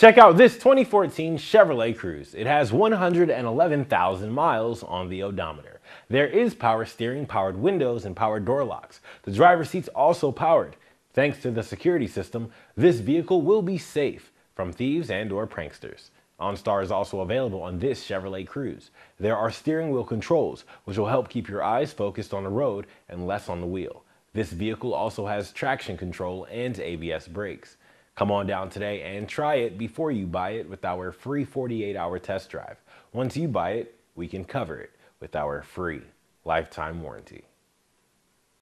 Check out this 2014 Chevrolet Cruze. It has 111,000 miles on the odometer. There is power steering, powered windows, and powered door locks. The driver's seat's also powered. Thanks to the security system, this vehicle will be safe from thieves and or pranksters. OnStar is also available on this Chevrolet Cruze. There are steering wheel controls, which will help keep your eyes focused on the road and less on the wheel. This vehicle also has traction control and ABS brakes. Come on down today and try it before you buy it with our free 48 hour test drive. Once you buy it, we can cover it with our free lifetime warranty.